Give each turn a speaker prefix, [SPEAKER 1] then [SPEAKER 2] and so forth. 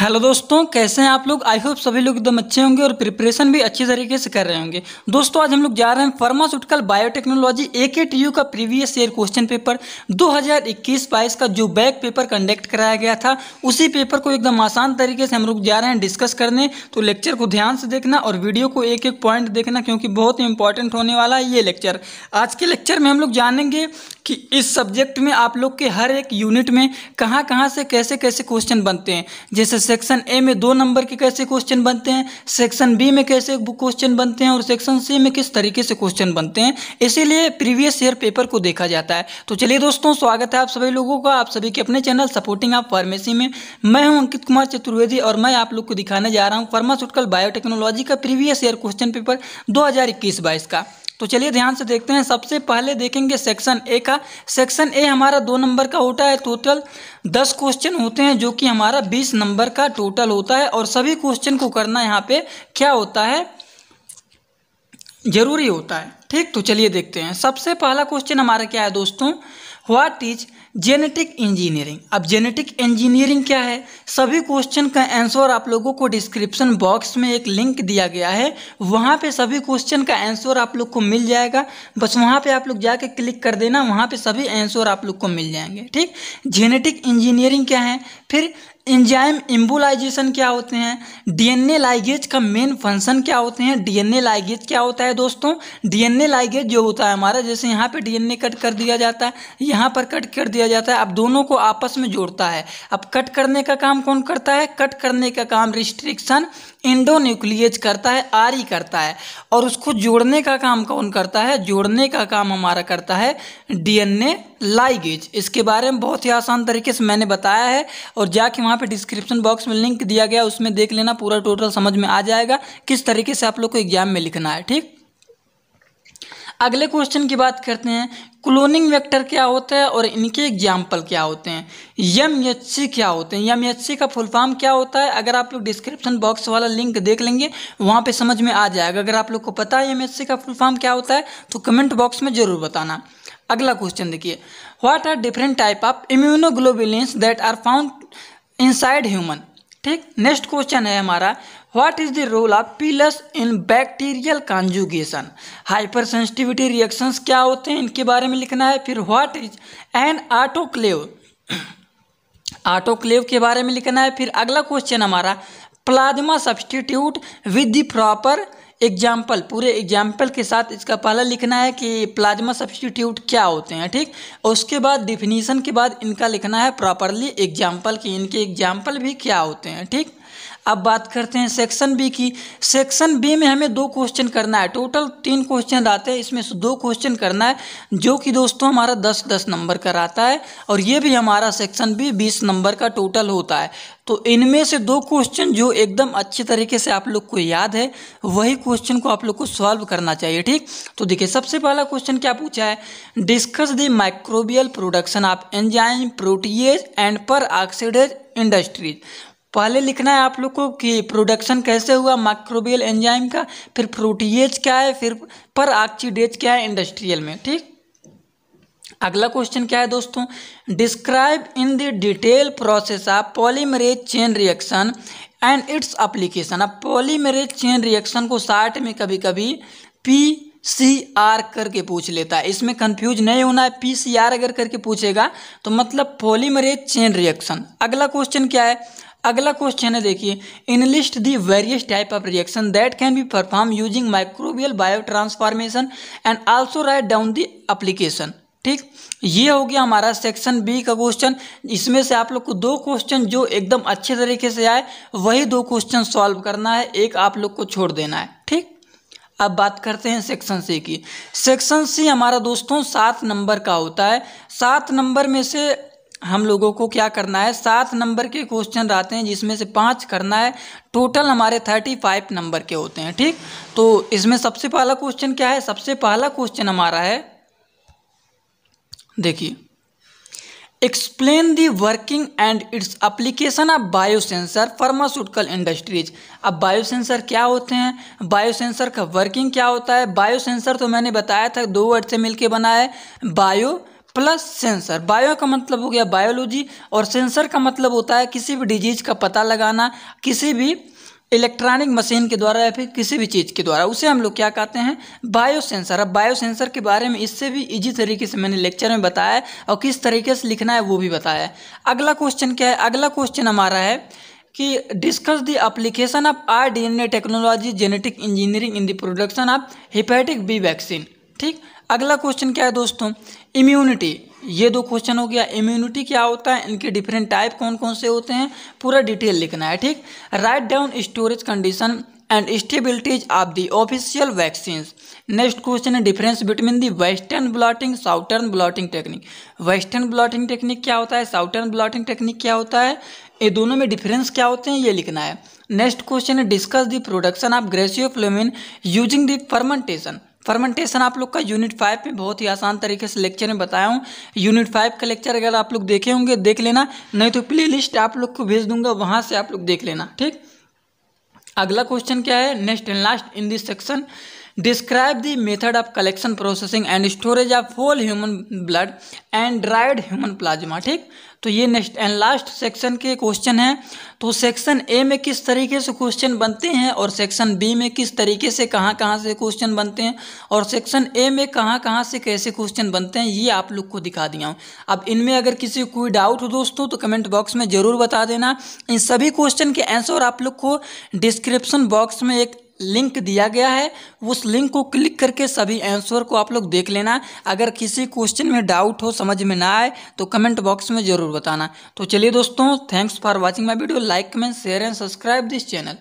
[SPEAKER 1] Hello दोस्तों, कैसे हैं आप लोग? आई होप सभी लोग एकदम अच्छे होंगे और प्रिपरेशन भी अच्छी तरीके से कर रहे होंगे। दोस्तों, आज हम लोग जा रहे हैं pharmaceutical biotechnology A K T U का प्रीवियस ईयर क्वेश्चन पेपर 2021-22 का जो बैक पेपर कंडक्ट कराया गया था, उसी पेपर को एकदम आसान तरीके से हम लोग जा रहे हैं डिस्कस करने। तो लेक्चर को ध्यान से देखना और वीडियो को एक एक पॉइंट देखना, क्योंकि बहुत ही इंपॉर्टेंट होने वाला है ये लेक्चर आज के लेक्चर में हम लोग जानेंगे कि इस सब्जेक्ट में आप लोग के हर एक यूनिट में कहाँ कहाँ से कैसे कैसे क्वेश्चन बनते हैं। जैसे सेक्शन ए में दो नंबर के कैसे क्वेश्चन बनते हैं? सेक्शन बी में कैसे क्वेश्चन बनते हैं? और सेक्शन सी में किस तरीके से क्वेश्चन बनते हैं? इसीलिए प्रीवियस ईयर पेपर को देखा जाता है। तो चलिए दोस्तों, स्वागत है आप सभी लोगों का, आप सभी के अपने चैनल सपोर्टिंग आप फार्मेसी में। मैं हूँ अंकित कुमार चतुर्वेदी और मैं आप लोग को दिखाने जा रहा हूँ फार्मास्यूटिकल बायोटेक्नोलॉजी का प्रीवियस ईयर क्वेश्चन पेपर दो हज़ार का। तो चलिए ध्यान से देखते हैं। सबसे पहले देखेंगे सेक्शन ए का। सेक्शन ए हमारा दो नंबर का होता है। टोटल दस क्वेश्चन होते हैं, जो कि हमारा बीस नंबर का टोटल होता है। और सभी क्वेश्चन को करना यहाँ पे क्या होता है? ज़रूरी होता है। ठीक तो चलिए देखते हैं। सबसे पहला क्वेश्चन हमारा क्या है दोस्तों? व्हाट इज़ जेनेटिक इंजीनियरिंग अब जेनेटिक इंजीनियरिंग क्या है? सभी क्वेश्चन का आंसर आप लोगों को डिस्क्रिप्शन बॉक्स में एक लिंक दिया गया है। वहाँ पे सभी क्वेश्चन का आंसर आप लोग को मिल जाएगा। बस वहाँ पे आप लोग जाके क्लिक कर देना, वहाँ पे सभी आंसर आप लोग को मिल जाएँगे, ठीक? जेनेटिक इंजीनियरिंग क्या है? फिर इंजाइम इम्बुलाइजेशन क्या होते हैं? डीएनए लाइगेज का मेन फ़ंक्शन क्या होते हैं? डीएनए लाइगेज क्या होता है दोस्तों? डीएनए लाइगेज जो होता है हमारा, जैसे यहाँ पे डीएनए कट कर दिया जाता है, यहाँ पर कट कर दिया जाता है। अब दोनों को आपस में जोड़ता है। अब कट करने का काम कौन करता है? कट करने का काम रिस्ट्रिक्शन इंडोन्यूक्लियज करता है आर ही करता है। और उसको जोड़ने का काम कौन करता है? जोड़ने का काम हमारा करता है डीएनए लाइगेज इसके बारे में बहुत ही आसान तरीके से मैंने बताया है और जाके वहाँ पे डिस्क्रिप्शन बॉक्स में लिंक दिया गया, उसमें देख लेना, पूरा टोटल समझ में आ जाएगा किस तरीके से आप लोग को एग्ज़ाम में लिखना है, ठीक? अगले क्वेश्चन की बात करते हैं। क्लोनिंग वेक्टर क्या होता है और इनके एग्ज़ाम्पल क्या होते हैं? यम एच सी क्या होते हैं? यम एच सी का फुल फॉर्म क्या होता है? अगर आप लोग डिस्क्रिप्शन बॉक्स वाला लिंक देख लेंगे, वहाँ पे समझ में आ जाएगा। अगर आप लोग को पता है एम एच सी का फुल फॉर्म क्या होता है तो कमेंट बॉक्स में ज़रूर बताना। अगला क्वेश्चन देखिए। What are different type of immunoglobulins that are found inside human ठीक? नेक्स्ट क्वेश्चन है हमारा। What is the role of pilus in bacterial conjugation hypersensitivity reactions क्या होते हैं? इनके बारे में लिखना है। फिर what is an autoclave autoclave के बारे में लिखना है। फिर अगला क्वेश्चन हमारा plasma substitute with the proper example पूरे एग्ज़ाम्पल के साथ इसका पहला लिखना है कि प्लाज्मा सब्सटीट्यूट क्या होते हैं, ठीक? उसके बाद डिफिनीशन के बाद इनका लिखना है प्रॉपरली एग्ज़ाम्पल कि इनके एग्ज़ाम्पल भी क्या होते हैं, ठीक? अब बात करते हैं सेक्शन बी की। सेक्शन बी में हमें दो क्वेश्चन करना है। टोटल तीन क्वेश्चन आते हैं। इसमें से दो क्वेश्चन करना है, जो कि दोस्तों हमारा दस दस नंबर का आता है और ये भी हमारा सेक्शन बी बीस नंबर का टोटल होता है। तो इनमें से दो क्वेश्चन जो एकदम अच्छे तरीके से आप लोग को याद है, वही क्वेश्चन को आप लोग को सॉल्व करना चाहिए, ठीक? तो देखिए, सबसे पहला क्वेश्चन क्या पूछा है? Discuss the microbial production of enzyme protease and peroxidase industries पहले लिखना है आप लोग को कि प्रोडक्शन कैसे हुआ माइक्रोबियल एंजाइम का, फिर प्रोटीएज क्या है, फिर पर ऑक्सीडेज क्या है इंडस्ट्रियल में, ठीक? अगला क्वेश्चन क्या है दोस्तों? Describe in the detail process of polymerase chain reaction and its application अब पॉलीमरेज चेन रिएक्शन को साठ में कभी कभी पी सी आर करके पूछ लेता है। इसमें कंफ्यूज नहीं होना है। पी सी आर अगर करके पूछेगा तो मतलब पॉलीमरेज चेन रिएक्शन अगला क्वेश्चन क्या है? अगला क्वेश्चन है देखिए in list the various type of reaction that can be perform using microbial biotransformation and also write down the application ठीक? ये हो गया हमारा सेक्शन बी का क्वेश्चन इसमें से आप लोग को दो क्वेश्चन जो एकदम अच्छे तरीके से आए, वही दो क्वेश्चन सॉल्व करना है, एक आप लोग को छोड़ देना है। ठीक? अब बात करते हैं सेक्शन सी की। सेक्शन सी हमारा दोस्तों सात नंबर का होता है। सात नंबर में से हम लोगों को क्या करना है? सात नंबर के क्वेश्चन रहते हैं, जिसमें से पाँच करना है। टोटल हमारे थर्टी फाइव नंबर के होते हैं, ठीक? तो इसमें सबसे पहला क्वेश्चन क्या है? सबसे पहला क्वेश्चन हमारा है, देखिए। Explain the working and its application of biosensor pharmaceutical industries अब बायोसेंसर क्या होते हैं? बायोसेंसर का वर्किंग क्या होता है? बायोसेंसर तो मैंने बताया था, दो वर्ड से मिलके बना है। Bio plus sensor. बायो का मतलब हो गया बायोलॉजी और सेंसर का मतलब होता है किसी भी डिज़ीज़ का पता लगाना, किसी भी इलेक्ट्रॉनिक मशीन के द्वारा या फिर किसी भी चीज़ के द्वारा। उसे हम लोग क्या कहते हैं? Biosensor. अब बायो सेंसर के बारे में इससे भी इजी तरीके से मैंने लेक्चर में बताया है और किस तरीके से लिखना है वो भी बताया है। अगला क्वेश्चन क्या है? अगला क्वेश्चन हमारा है कि discuss the application of R D N A technology genetic engineering in the production of hepatic B vaccine ठीक? अगला क्वेश्चन क्या है दोस्तों? इम्यूनिटी ये दो क्वेश्चन हो गया. इम्यूनिटी क्या होता है? इनके डिफरेंट टाइप कौन कौन से होते हैं? पूरा डिटेल लिखना है, ठीक? Write down storage condition and stabilities of the official vaccine next question है difference between the western blotting southern blotting technique western blotting technique क्या होता है? साउटर्न ब्लॉटिंग टेक्निक क्या होता है? ये दोनों में डिफरेंस क्या होते हैं? ये लिखना है. नेक्स्ट क्वेश्चन है discuss the production of griseofulvin using the fermentation fermentation आप लोग का यूनिट फाइव में बहुत ही आसान तरीके से लेक्चर में बताया हूँ। यूनिट फाइव का लेक्चर अगर आप लोग देखे होंगे, देख लेना, नहीं तो प्ले लिस्ट आप लोग को भेज दूँगा, वहाँ से आप लोग देख लेना, ठीक? अगला क्वेश्चन क्या है? Next and last in this section. Describe the method of collection processing and storage of whole human blood and dried human plasma ठीक? तो ये नेक्स्ट एंड लास्ट सेक्शन के क्वेश्चन हैं। तो सेक्शन ए में किस तरीके से क्वेश्चन बनते हैं और सेक्शन बी में किस तरीके से कहाँ कहाँ से क्वेश्चन बनते हैं और सेक्शन ए में कहाँ कहाँ से कैसे क्वेश्चन बनते हैं, ये आप लोग को दिखा दिया हूँ। अब इनमें अगर किसी कोई डाउट हो दोस्तों तो कमेंट बॉक्स में ज़रूर बता देना। इन सभी क्वेश्चन के आंसर आप लोग को डिस्क्रिप्शन बॉक्स में एक लिंक दिया गया है, उस लिंक को क्लिक करके सभी आंसर को आप लोग देख लेना। अगर किसी क्वेश्चन में डाउट हो, समझ में ना आए तो कमेंट बॉक्स में ज़रूर बताना। तो चलिए दोस्तों thanks for watching my video like comment share and subscribe this channel